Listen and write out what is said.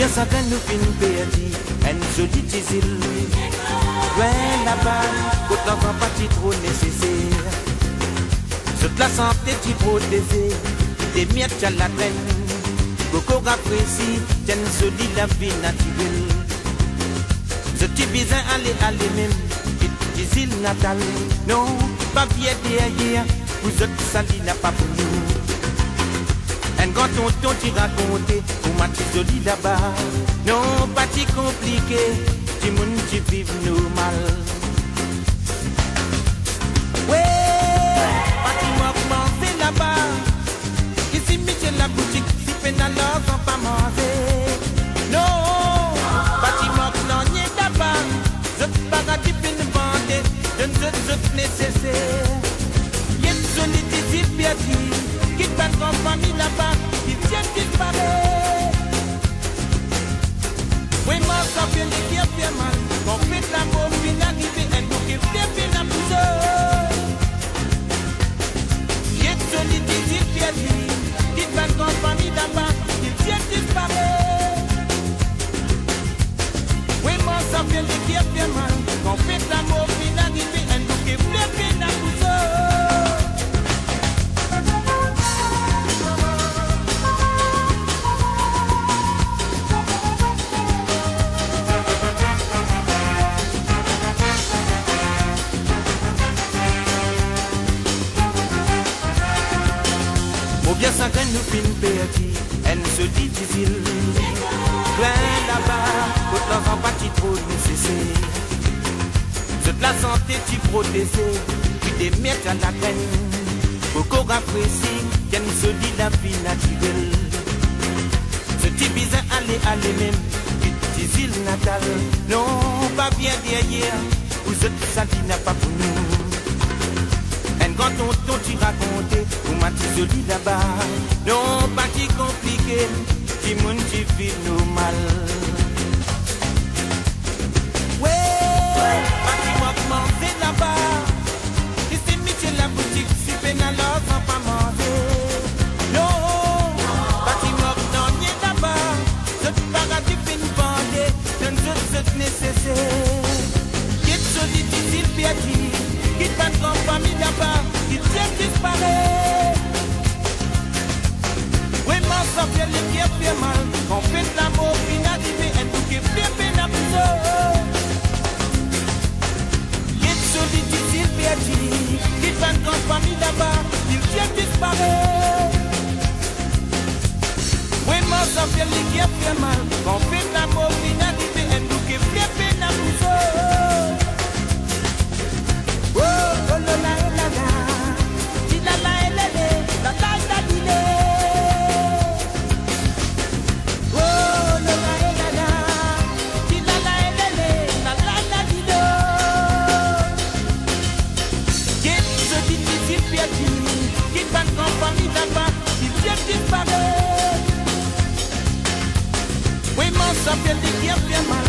bien certain nous fin perdu une jolie petite île. Loin là-bas, côte l'enfant pas trop nécessaire? Toute la santé tu protégé, des miettes à la traîne. Beaucoup apprécie, tiens solide la vie naturelle. Je t'ai besoin aller, aller même, petite île natale. Non, pas bien derrière, vous êtes sali n'a pas pour. Un grand tonton tu raconté, ma petite jolie là-bas. Non, pas si compliqué, tu monde tu vives normal. Ouais, pas si moi manger là-bas. Ici, Michel la boutique, si alors on pas manger. Non, pas si moi non, là-bas. Je te parle du peine vendre, je ne je nécessaire. Y'a une solide bien dit, fait bien ça gagne nous elle se dit difficile. Loin là-bas, pas qui trop la santé tu protégé, puis des miettes à la peine. Beaucoup apprécie, qu'elle se dit la vie naturelle. Ce petit bizarre aller, aller même, petite île natale. Non, pas bien derrière, vous êtes sali n'a pas pour nous. Un grand tonton tu raconté, ou ma jolie là-bas. Non, pas si compliqué, qui moun tu vis normal. Ouais, suis nécessaire. Qui est solide, il bien dit, qui pas de grande famille là-bas, qui tient disparaît. Oui, moi, ça fait les qui fait mal. On fait de l'amour, puis d'arriver, et tout qui fait bien la là-bas, qui tient disparaît. Oui, moi, ça fait les qui fait mal. sapien di tiempien ma